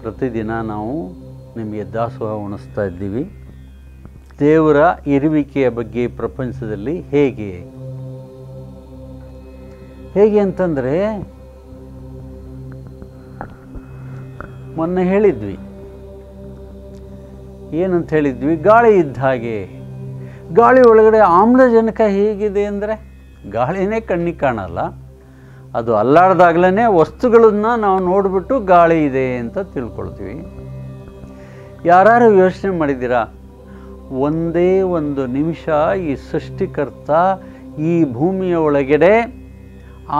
ಪ್ರತಿದಿನ ನಾವು ನಿಮಗೆ ದಾಸೋಹ ಉಣಿಸ್ತಾ ಇದ್ದೀವಿ. ದೇವರ ಇರುವಿಕೆಯ ಬಗ್ಗೆ ಪ್ರಪಂಚದಲ್ಲಿ ಹೇಗೆ? ಹೇಗೆ ಅಂತಂದರೆ ಮೊನ್ನೆ ಹೇಳಿದ್ವಿ. ಏನಂತ ಹೇಳಿದ್ವಿ? ಗಾಳಿ ಇದ್ದ ಹಾಗೆ. ಗಾಳಿ ಒಳಗಡೆ ಆಮ್ಲಜನಕ ಹೇಗಿದೆ ಅಂದರೆ? ಗಾಳಿನೇ ಕಣ್ಣಿಗೆ ಕಾಣಲ್ಲ. ಅದು ಅಲ್ಲಾಡ್ದಾಗ್ಲೇ ವಸ್ತುಗಳನ್ನು ನಾವು ನೋಡಿಬಿಟ್ಟು ಗಾಳಿ ಇದೆ ಅಂತ ತಿಳ್ಕೊಳ್ತೀವಿ. ಯಾರು ಯೋಚನೆ ಮಾಡಿದ್ದೀರಾ? ಒಂದೇ ಒಂದು ನಿಮಿಷ ಈ ಸೃಷ್ಟಿಕರ್ತ ಈ ಭೂಮಿಯ ಒಳಗಡೆ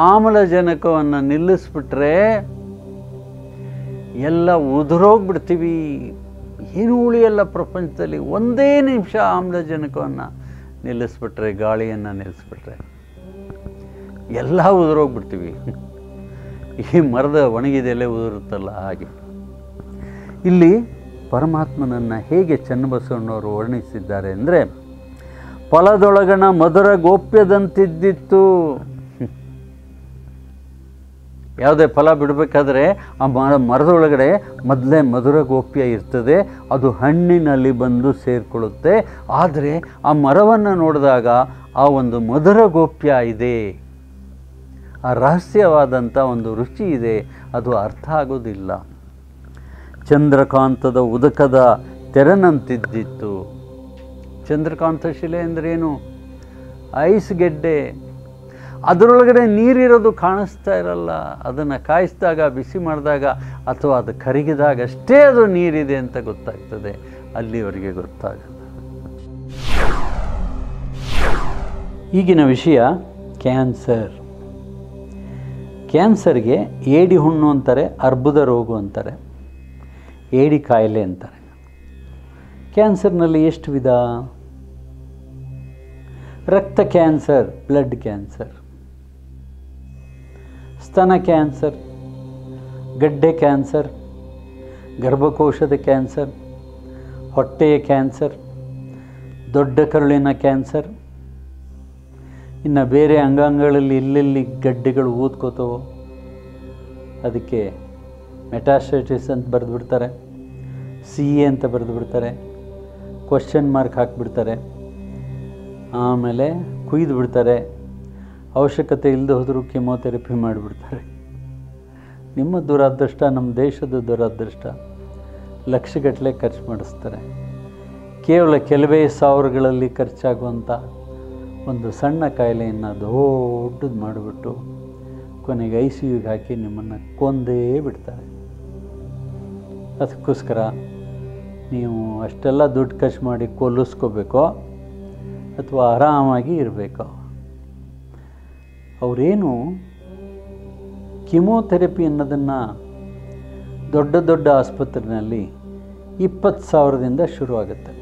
ಆಮ್ಲಜನಕವನ್ನು ನಿಲ್ಲಿಸ್ಬಿಟ್ರೆ ಎಲ್ಲ ಉದುರೋಗ್ಬಿಡ್ತೀವಿ. ಏನು ಉಳಿಯಲ್ಲ ಪ್ರಪಂಚದಲ್ಲಿ? ಒಂದೇ ನಿಮಿಷ ಆಮ್ಲಜನಕವನ್ನು ನಿಲ್ಲಿಸ್ಬಿಟ್ರೆ, ಗಾಳಿಯನ್ನು ನಿಲ್ಲಿಸ್ಬಿಟ್ರೆ. ಎಲ್ಲ ಉದುರೋಗ್ಬಿಡ್ತೀವಿ. ಈ ಮರದ ಒಣಗಿದೆಲೆ ಉದುರುತ್ತಲ್ಲ ಹಾಗೆ. ಇಲ್ಲಿ ಪರಮಾತ್ಮನನ್ನು ಹೇಗೆ ಚನ್ನಬಸವಣ್ಣವರು ವರ್ಣಿಸಿದ್ದಾರೆ ಅಂದರೆ, ಫಲದೊಳಗಣ ಮಧುರ ಗೋಪ್ಯದಂತಿದ್ದಿತ್ತು. ಯಾವುದೇ ಫಲ ಬಿಡಬೇಕಾದ್ರೆ ಆ ಮರ, ಮರದೊಳಗಡೆ ಮೊದಲೇ ಮಧುರ ಗೋಪ್ಯ ಇರ್ತದೆ, ಅದು ಹಣ್ಣಿನಲ್ಲಿ ಬಂದು ಸೇರಿಕೊಳ್ಳುತ್ತೆ. ಆದರೆ ಆ ಮರವನ್ನು ನೋಡಿದಾಗ ಆ ಒಂದು ಮಧುರ ಗೋಪ್ಯ ಇದೆ. ಆ ರಹಸ್ಯವಾದಂಥ ಒಂದು ರುಚಿ ಇದೆ, ಅದು ಅರ್ಥ ಆಗೋದಿಲ್ಲ. ಚಂದ್ರಕಾಂತದ ಉದಕದ ತೆರನಂತಿದ್ದಿತ್ತು. ಚಂದ್ರಕಾಂತ ಶಿಲೆ ಅಂದ್ರೇನು? ಐಸ್ ಗೆಡ್ಡೆ. ಅದರೊಳಗಡೆ ನೀರಿರೋದು ಕಾಣಿಸ್ತಾ ಇರಲ್ಲ. ಅದನ್ನು ಕಾಯಿಸಿದಾಗ, ಬಿಸಿ ಮಾಡಿದಾಗ ಅಥವಾ ಅದು ಕರಗಿದಾಗ ಅಷ್ಟೇ ಅದು ನೀರಿದೆ ಅಂತ ಗೊತ್ತಾಗ್ತದೆ. ಅಲ್ಲಿವರೆಗೆ ಗೊತ್ತಾಗಲ್ಲ. ಈಗಿನ ವಿಷಯ ಕ್ಯಾನ್ಸರ್. ಕ್ಯಾನ್ಸರ್ಗೆ ಏಡಿ ಹುಣ್ಣು ಅಂತಾರೆ, ಅರ್ಬುದ ರೋಗು ಅಂತಾರೆ, ಏಡಿ ಕಾಯಿಲೆ ಅಂತಾರೆ. ಕ್ಯಾನ್ಸರ್ನಲ್ಲಿ ಎಷ್ಟು ವಿಧ? ರಕ್ತ ಕ್ಯಾನ್ಸರ್, ಬ್ಲಡ್ ಕ್ಯಾನ್ಸರ್. ಸ್ತನ ಕ್ಯಾನ್ಸರ್, ಗಡ್ಡೆ ಕ್ಯಾನ್ಸರ್, ಗರ್ಭಕೋಶದ ಕ್ಯಾನ್ಸರ್, ಹೊಟ್ಟೆಯ ಕ್ಯಾನ್ಸರ್, ದೊಡ್ಡ ಕರುಳಿನ ಕ್ಯಾನ್ಸರ್. ಇನ್ನು ಬೇರೆ ಅಂಗಾಂಗಗಳಲ್ಲಿ ಎಲ್ಲೆಲ್ಲಿ ಗಡ್ಡೆಗಳು ಊದ್ಕೋತವೋ ಅದಕ್ಕೆ ಮೆಟಾಸ್ಟೈಟಿಸ್ ಅಂತ ಬರೆದು ಬಿಡ್ತಾರೆ ಸಿ ಎ ಅಂತ ಬರೆದು ಬಿಡ್ತಾರೆ ಕ್ವಶನ್ ಮಾರ್ಕ್ ಹಾಕಿಬಿಡ್ತಾರೆ, ಆಮೇಲೆ ಕುಯ್ದು ಬಿಡ್ತಾರೆ ಅವಶ್ಯಕತೆ ಇಲ್ಲದೆ ಹೋದರೂ ಕೆಮೋಥೆರಪಿ ಮಾಡಿಬಿಡ್ತಾರೆ. ನಿಮ್ಮ ದುರಾದೃಷ್ಟ ನಮ್ಮ ದೇಶದ ದುರಾದೃಷ್ಟ. ಲಕ್ಷಗಟ್ಟಲೆ ಖರ್ಚು ಮಾಡಿಸ್ತಾರೆ. ಕೇವಲ ಕೆಲವೇ ಸಾವಿರಗಳಲ್ಲಿ ಖರ್ಚಾಗುವಂಥ ಒಂದು ಸಣ್ಣ ಕಾಯಿಲೆಯನ್ನು ದೊಡ್ಡದು ಮಾಡಿಬಿಟ್ಟು ಕೊನೆಗೆ ಐ ಸಿ ಯುಗೆ ಹಾಕಿ ನಿಮ್ಮನ್ನು ಕೊಂದೇ ಬಿಡ್ತಾರೆ. ಅದಕ್ಕೋಸ್ಕರ ನೀವು ಅಷ್ಟೆಲ್ಲ ದುಡ್ಡು ಖರ್ಚು ಮಾಡಿ ಕೊಲ್ಲಿಸ್ಕೋಬೇಕೋ ಅಥವಾ ಆರಾಮಾಗಿ ಇರಬೇಕೋ? ಅವರೇನು ಕಿಮೋಥೆರಪಿ ಅನ್ನೋದನ್ನು ದೊಡ್ಡ ದೊಡ್ಡ ಆಸ್ಪತ್ರೆಯಲ್ಲಿ ಇಪ್ಪತ್ತು ಸಾವಿರದಿಂದ ಶುರುವಾಗುತ್ತೆ.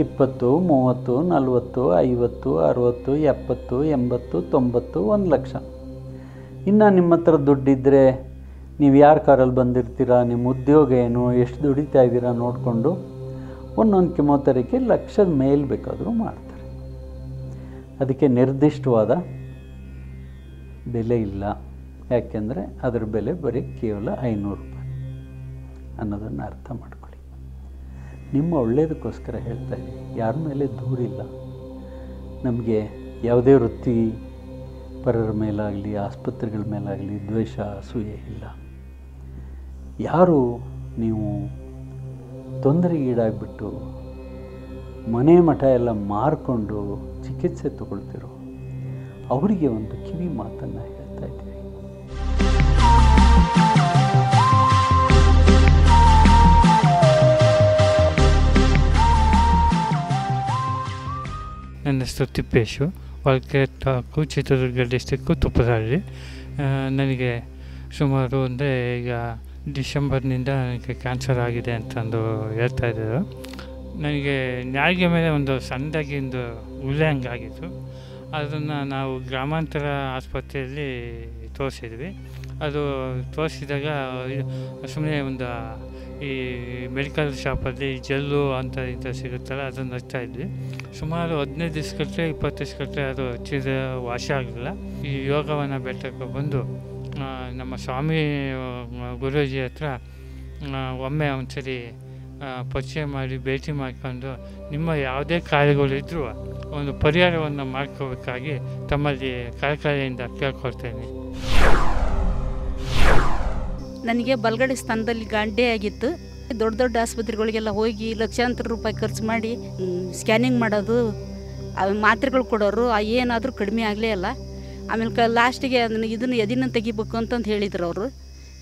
ಇಪ್ಪತ್ತು, ಮೂವತ್ತು, ನಲವತ್ತು, ಐವತ್ತು, ಅರುವತ್ತು, ಎಪ್ಪತ್ತು, ಎಂಬತ್ತು, ತೊಂಬತ್ತು, ಒಂದು ಲಕ್ಷ. ಇನ್ನು ನಿಮ್ಮ ಹತ್ರ ದುಡ್ಡಿದ್ದರೆ ನೀವು ಯಾರ ಕಾರಲ್ಲಿ ಬಂದಿರ್ತೀರಾ, ನಿಮ್ಮ ಉದ್ಯೋಗ ಏನು, ಎಷ್ಟು ದುಡಿತಾ ಇದ್ದೀರಾ ನೋಡಿಕೊಂಡು ಒಂದೊಂದು ಕಿಮೋಥೆರಪಿ ಲಕ್ಷದ ಮೇಲೆ ಬೇಕಾದರೂ ಮಾಡ್ತಾರೆ. ಅದಕ್ಕೆ ನಿರ್ದಿಷ್ಟವಾದ ಬೆಲೆ ಇಲ್ಲ. ಯಾಕೆಂದರೆ ಅದರ ಬೆಲೆ ಬರೀ ಕೇವಲ ಐನೂರು ರೂಪಾಯಿ ಅನ್ನೋದನ್ನು ಅರ್ಥ ಮಾಡ್ಕೊಳ್ಳಿ. ನಿಮ್ಮ ಒಳ್ಳೆಯದಕ್ಕೋಸ್ಕರ ಹೇಳ್ತಾ ಇದ್ದೀನಿ. ಯಾರ ಮೇಲೆ ದೂರಿಲ್ಲ ನಮಗೆ ಯಾವುದೇ ವೃತ್ತಿ ಪರರ ಮೇಲಾಗಲಿ, ಆಸ್ಪತ್ರೆಗಳ ಮೇಲಾಗಲಿ ದ್ವೇಷ, ಅಸೂಯೆ ಇಲ್ಲ. ಯಾರು ನೀವು ತೊಂದರೆಗೀಡಾಗ್ಬಿಟ್ಟು ಮನೆ ಮಠ ಎಲ್ಲ ಮಾರಿಕೊಂಡು ಚಿಕಿತ್ಸೆ ತಗೊಳ್ತಿರೋ ಅವರಿಗೆ ಒಂದು ಕಿವಿ ಮಾತನ್ನು ಹೇಳ್ತಾ ಇದ್ದೀವಿ. ನನ್ನ ಹೆಸರು ತಿಪ್ಪೇಶು ವಾಲ್ಕೆ ತಾಲೂಕು ಚಿತ್ರದುರ್ಗ ಡಿಸ್ಟಿಕ್ಕು ತುಪ್ಪದಹಳ್ಳಿ ನನಗೆ ಸುಮಾರು ಅಂದರೆ ಈಗ ಡಿಸೆಂಬರ್ನಿಂದ ನನಗೆ ಕ್ಯಾನ್ಸರ್ ಆಗಿದೆ ಅಂತಂದು ಹೇಳ್ತಾ ಇದ್ದರು. ನನಗೆ ನ್ಯಾಯಿಗೆ ಮೇಲೆ ಒಂದು ಸಣ್ಣದಾಗಿ ಒಂದು ಉಲ್ಲೆ ಹಂಗಾಗಿತ್ತು ಅದನ್ನು ನಾವು ಗ್ರಾಮಾಂತರ ಆಸ್ಪತ್ರೆಯಲ್ಲಿ ತೋರಿಸಿದ್ವಿ. ಅದು ತೋರಿಸಿದಾಗ ಸುಮ್ಮನೆ ಒಂದು ಈ ಮೆಡಿಕಲ್ ಶಾಪಲ್ಲಿ ಜೆಲ್ಲು ಅಂತ ಇಂಥ ಸಿಗುತ್ತಲ್ಲ ಅದನ್ನು ಹಚ್ತಾ ಇದ್ವಿ. ಸುಮಾರು ಹದಿನೈದು ದಿವ್ಸ ಕಟ್ಟರೆ ಇಪ್ಪತ್ತು ದಿವ್ಸ ಕಟ್ಟರೆ ಅದು ಹಚ್ಚಿದ ವಾಸಿ ಆಗಲಿಲ್ಲ ಈ ಯೋಗವನ್ನು ಬೆಟ್ಟಕ್ಕೆ ಬಂದು ನಮ್ಮ ಸ್ವಾಮಿ ಗುರೂಜಿ ಹತ್ರ ಒಮ್ಮೆ ಒಂದ್ಸರಿ ಆ, ಪರಿಚಯ ಮಾಡಿ, ಭೇಟಿ ಮಾಡ್ಕೊಂಡು ನಿಮ್ಮ ಯಾವುದೇ ಕಾರ್ಯಗಳಿದ್ರೂ ಒಂದು ಪರಿಹಾರವನ್ನು ಮಾಡ್ಕೋಬೇಕಾಗಿ ತಮ್ಮಲ್ಲಿ ಕಾರ್ಯಕ್ರಮದಿಂದ ಕೇಳ್ಕೊಳ್ತೇನೆ. ನನಗೆ ಬಲಗಡೆ ಸ್ಥಾನದಲ್ಲಿ ಗಾಂಡೆ ಆಗಿತ್ತು. ದೊಡ್ಡ ದೊಡ್ಡ ಆಸ್ಪತ್ರೆಗಳಿಗೆಲ್ಲ ಹೋಗಿ ಲಕ್ಷಾಂತರ ರೂಪಾಯಿ ಖರ್ಚು ಮಾಡಿ ಸ್ಕ್ಯಾನಿಂಗ್ ಮಾಡೋದು ಮಾತ್ರೆಗಳು ಕೊಡೋರು ಏನಾದರೂ ಕಡಿಮೆ ಆಗಲೇ ಇಲ್ಲ ಆಮೇಲೆ ಕ, ಲಾಸ್ಟಿಗೆ ಅದನ್ನು ಇದನ್ನು ಎದಿನ ತೆಗಿಬೇಕು ಅಂತಂದು ಹೇಳಿದ್ರು ಅವರು.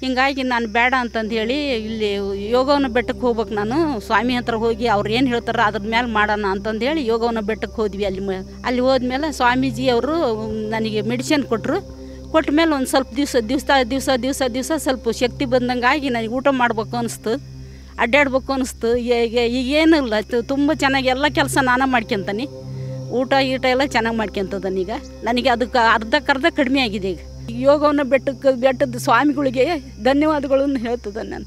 ಹಿಂಗಾಗಿ ನಾನು ಬೇಡ ಅಂತಂದು ಹೇಳಿ ಇಲ್ಲಿ ಯೋಗವನ ಬೆಟ್ಟಕ್ಕೆ ಹೋಗ್ಬೇಕು ನಾನು. ಸ್ವಾಮಿ ಹತ್ರ ಹೋಗಿ ಅವ್ರು ಏನು ಹೇಳ್ತಾರೋ ಅದ್ರ ಮೇಲೆ ಮಾಡೋಣ ಅಂತಂದು ಹೇಳಿ ಯೋಗವನ ಬೆಟ್ಟಕ್ಕೆ ಹೋದ್ವಿ ಅಲ್ಲಿ ಅಲ್ಲಿ ಹೋದ್ಮೇಲೆ ಸ್ವಾಮೀಜಿ ಅವರು ನನಗೆ ಮೆಡಿಸಿನ್ ಕೊಟ್ಟರು ಕೊಟ್ಟ ಮೇಲೆ ಒಂದು ಸ್ವಲ್ಪ ದಿವಸ ದಿವಸ ದಿವಸ ದಿವಸ ದಿವಸ ಸ್ವಲ್ಪ ಶಕ್ತಿ ಬಂದಂಗೆ ನನಗೆ ಊಟ ಮಾಡ್ಬೇಕು ಅನಿಸ್ತು. ಅಡ್ಡಾಡ್ಬೇಕು ಅನಿಸ್ತು. ಈಗ ಇಲ್ಲ. ತುಂಬ ಚೆನ್ನಾಗಿ ಎಲ್ಲ ಕೆಲಸ ನಾನೇ ಮಾಡ್ಕೊತಾನೆ. ಊಟ, ಗೀಟ ಎಲ್ಲ ಚೆನ್ನಾಗಿ ಮಾಡ್ಕೊಂತದನೀಗ. ನನಗೆ ಅದಕ್ಕೆ ಅರ್ಧಕ್ಕರ್ಧ ಕಡಿಮೆ ಆಗಿದೆ ಈಗ. ಯೋಗವನ್ನು ಬೆಟ್ಟಕ್ಕೆ ಬೆಟ್ಟದ ಸ್ವಾಮಿಗಳಿಗೆ ಧನ್ಯವಾದಗಳನ್ನು ಹೇಳ್ತದೆ ನಾನು.